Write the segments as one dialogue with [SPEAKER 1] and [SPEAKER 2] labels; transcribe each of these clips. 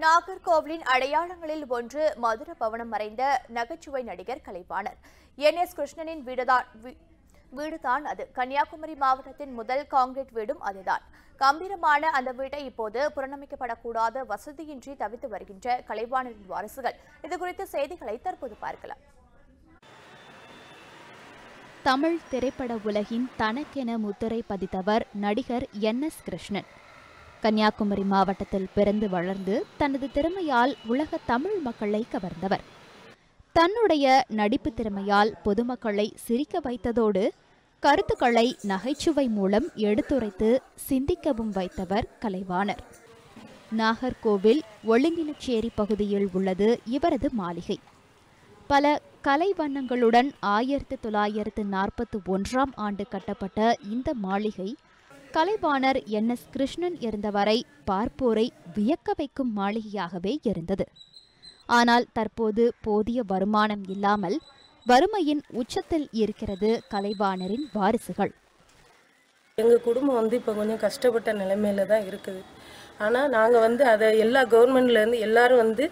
[SPEAKER 1] நாகர்கோவிலின் அடையாளங்களில் ஒன்று மதுர பவனம் மறைந்த நகைச்சுவை நடிகர் கலைவாணர். என். எஸ். கிருஷ்ணனின் வீடுதான் வீ- வீடுதான் அது. கன்னியாகுமரி மாவட்டத்தின் முதல் காங்கிரீட் வீடும் அதுதான். கம்பீரமான அந்த வீட்டை இப்போது புறணமிக்கப்படக்கூடாத வசதியின்றி தவித்து வருகின்ற கலைவாணரின் வாரிசுகள். இதுகுறித்த செய்திகளை தற்போது பார்க்கலாம்.
[SPEAKER 2] தமிழ் திரைப்பட உலகின் தனக்கென முத்திரை பதித்தவர் நடிகர் என். எஸ். கிருஷ்ணன். கன்னியாகுமரி மாவட்டத்தில் பிறந்து வளர்ந்து தனது திறமையால் உலக தமிழ் மக்களை கவர்ந்தவர். தன்னுடைய நடிப்பு திறமையால் பொதுமக்களை சிரிக்க வைத்ததோடு கருத்துக்களை நகைச்சுவை மூலம் எடுத்துரைத்து சிந்திக்கவும் வைத்தவர் கலைவாணர். நாகர்கோவில் ஒழுங்கினச்சேரி பகுதியில் உள்ளது இவரது மாளிகை. பல கலை வண்ணங்களுடன் ஆயிரத்து தொள்ளாயிரத்து நாற்பத்தி ஒன்றாம் ஆண்டு கட்டப்பட்ட இந்த மாளிகை கலைவாணர் என். எஸ். கிருஷ்ணன் இருந்தவரை பார்ப்போரை வியக்க வைக்கும் மாளிகையாகவே இருந்தது. ஆனால் தற்போது போதிய வருமானம் இல்லாமல் வறுமையின் உச்சத்தில் இருக்கிறது கலைவாணரின் வாரிசுகள்.
[SPEAKER 3] எங்கள் குடும்பம் வந்து இப்போ கொஞ்சம் கஷ்டப்பட்ட நிலைமையில தான் இருக்குது. ஆனால் நாங்கள் வந்து அதை எல்லா கவர்மெண்ட்லேருந்து எல்லாரும் வந்து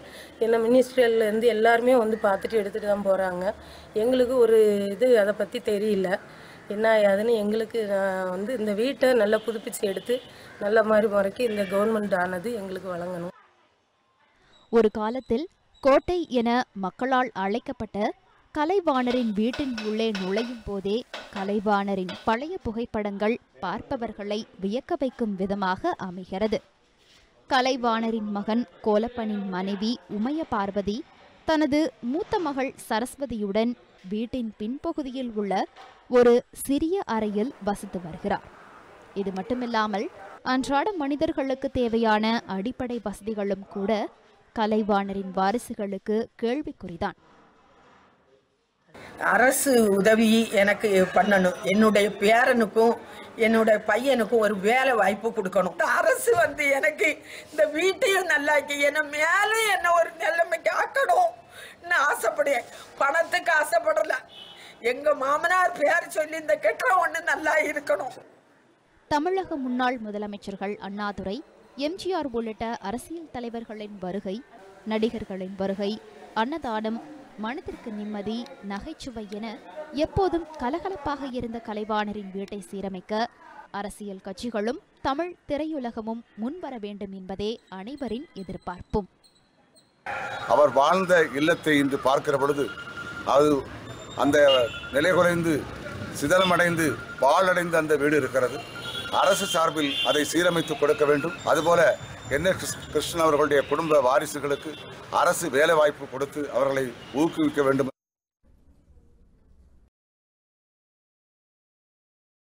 [SPEAKER 3] என்ன மினிஸ்ட்ரியிலேருந்து எல்லாருமே வந்து பார்த்துட்டு எடுத்துகிட்டு தான் போகிறாங்க எங்களுக்கு ஒரு இது அதை பற்றி தெரியல. என்ன ஏதுன்னு எங்களுக்கு நான் வந்து இந்த வீட்டை நல்லா புதுப்பிச்சு எடுத்து நல்ல மாதிரி முறைக்கு இந்த கவர்மெண்ட் ஆனது எங்களுக்கு வழங்கணும்.
[SPEAKER 2] ஒரு காலத்தில் கோட்டை என மக்களால் அழைக்கப்பட்ட கலைவாணரின் வீட்டின் உள்ளே நுழையும் போதே கலைவாணரின் பழைய புகைப்படங்கள் பார்ப்பவர்களை வியக்க வைக்கும் விதமாக அமைகிறது. கலைவாணரின் மகன் கோலப்பனின் மனைவி உமைய பார்வதி தனது மூத்த மகள் சரஸ்வதியுடன் வீட்டின் பின்பகுதியில் உள்ள ஒரு சிறிய அறையில் வசித்து வருகிறார். இது மட்டுமில்லாமல் அன்றாட மனிதர்களுக்கு தேவையான அடிப்படை வசதிகளும் கூட கலைவாணரின் வாரிசுகளுக்கு கேள்விக்குறிதான்.
[SPEAKER 4] அரசு உதவி எனக்கு பண்ணணும். என்னுடைய பேரனுக்கும் என்னுடைய பையனுக்கும் ஒரு வேலை வாய்ப்பு கொடுக்கணும். அரசு வந்து எனக்கு இந்த வீட்டையும் நல்லாக்கி என்ன மேலும் என்ன ஒரு ஆசைப்படுறேன் பணத்துக்கு ஆசைப்படல. எங்க மாமனார் பேர் சொல்லி இந்த கெட்ட ஒண்ணு நல்லா இருக்கணும்.
[SPEAKER 2] தமிழக முன்னாள் முதலமைச்சர்கள் அண்ணாதுரை எம்ஜிஆர் உள்ளிட்ட அரசியல் தலைவர்களின் வருகை நடிகர்களின் வருகை அன்னதானம் மனதிற்கு நிம்மதி நகைச்சுவை என எப்போதும் கலகலப்பாக இருந்த கலைவாணரின் வீட்டை சீரமைக்க அரசியல் கட்சிகளும் தமிழ் திரையுலகமும் முன்வர வேண்டும் என்பதே அனைவரின் எதிர்பார்ப்பும்.
[SPEAKER 5] அவர் வாழ்ந்த இல்லத்தை இன்று பார்க்கிற பொழுது அது அந்த நிலை குறைந்து சிதலமடைந்து பாழடைந்து அந்த வீடு இருக்கிறது. அரசு சார்பில் அதை சீரமைத்து கொடுக்க வேண்டும். அதுபோல என். எஸ். கிருஷ்ணன் அவர்களுடைய குடும்ப வாரிசுகளுக்கு அரசு வேலை வாய்ப்பு கொடுத்து அவர்களை ஊக்குவிக்க வேண்டும்.